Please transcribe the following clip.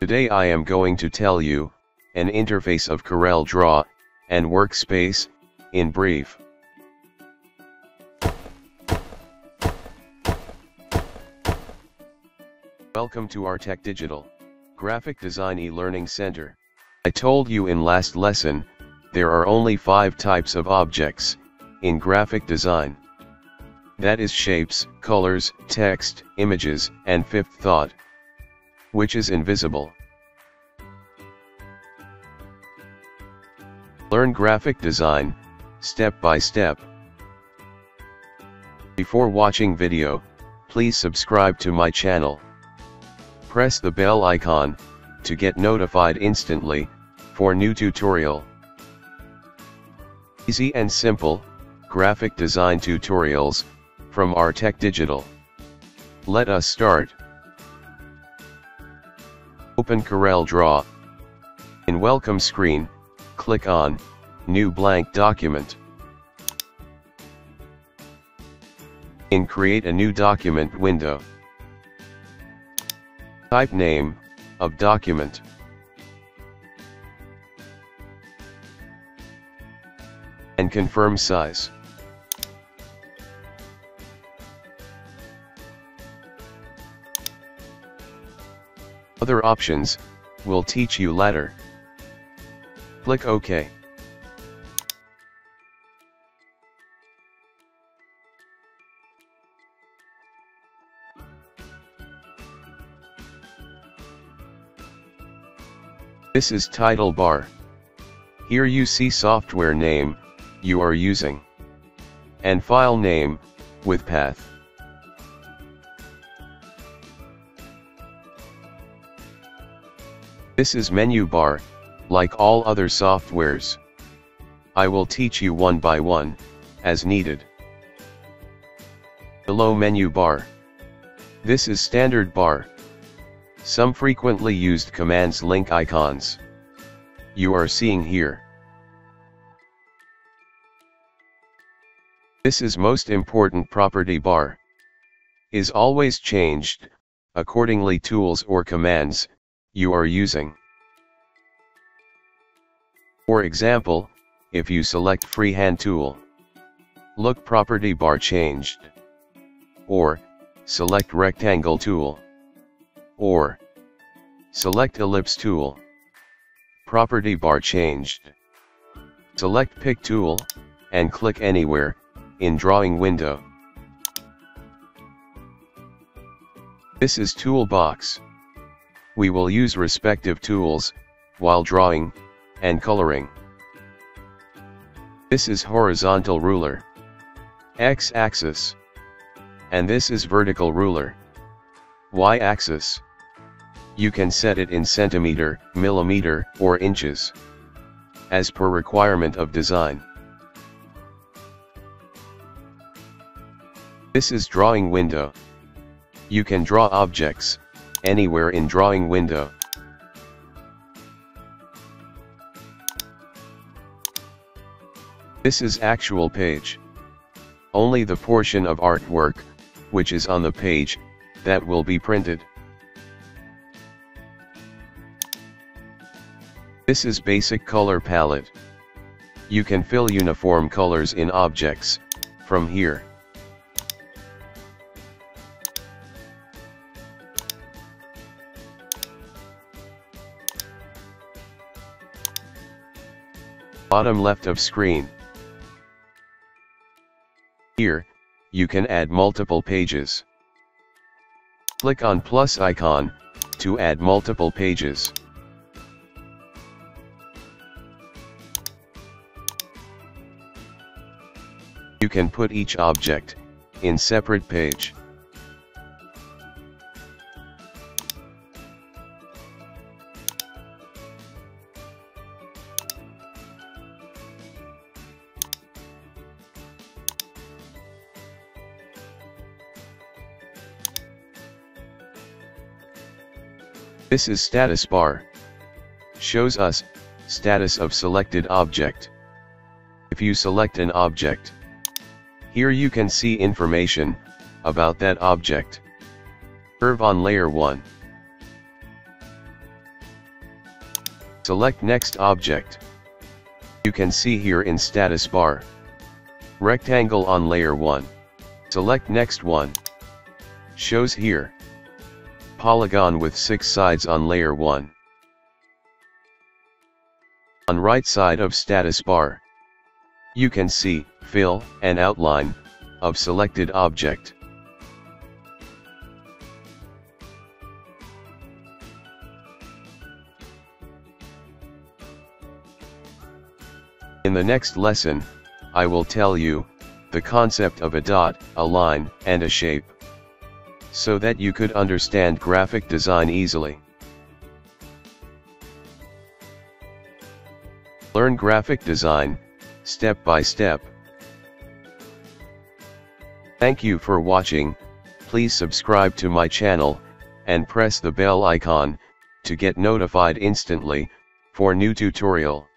Today I am going to tell you, an interface of Corel Draw, and Workspace, in brief. Welcome to ARTEK Digital, Graphic Design e-Learning Center. I told you in last lesson, there are only five types of objects, in graphic design. That is shapes, colors, text, images, and fifth thought. Which is invisible. Learn graphic design, step by step. Before watching video, please subscribe to my channel. Press the bell icon, to get notified instantly, for new tutorial. Easy and simple, graphic design tutorials, from ARTEK Digital. Let us start. Open Corel Draw. In Welcome screen, click on, New Blank Document. In Create a New Document window. Type Name, of document. And confirm size. Other options, will teach you later. Click OK. This is title bar. Here you see software name, you are using. And file name, with path. This is menu bar, like all other softwares. I will teach you one by one, as needed. Below menu bar. This is standard bar. Some frequently used commands link icons. You are seeing here. This is most important property bar. Is always changed, accordingly tools or commands, you are using. For example, if you select freehand tool, look property bar changed. Or, select rectangle tool. Or, select ellipse tool. Property bar changed. Select pick tool, and click anywhere, in drawing window. This is toolbox we will use respective tools, while drawing, and coloring. This is horizontal ruler. X-axis. And this is vertical ruler. Y-axis. You can set it in centimeter, millimeter, or inches. As per requirement of design. This is drawing window. You can draw objects, anywhere in drawing window. This is actual page. Only the portion of artwork, which is on the page, that will be printed. This is basic color palette. You can fill uniform colors in objects, from here. Bottom left of screen. Here, you can add multiple pages. Click on plus icon, to add multiple pages. You can put each object, in separate page. This is status bar. Shows us, status of selected object. If you select an object, here you can see information, about that object. Curve on layer 1. Select next object. You can see here in status bar. Rectangle on layer 1. Select next one. Shows here. Polygon with 6 sides on layer 1. On right side of status bar. You can see, fill, and outline, of selected object. In the next lesson, I will tell you, the concept of a dot, a line, and a shape. So that you could understand graphic design easily. Learn graphic design, step by step. Thank you for watching, please subscribe to my channel, and press the bell icon, to get notified instantly, for new tutorial.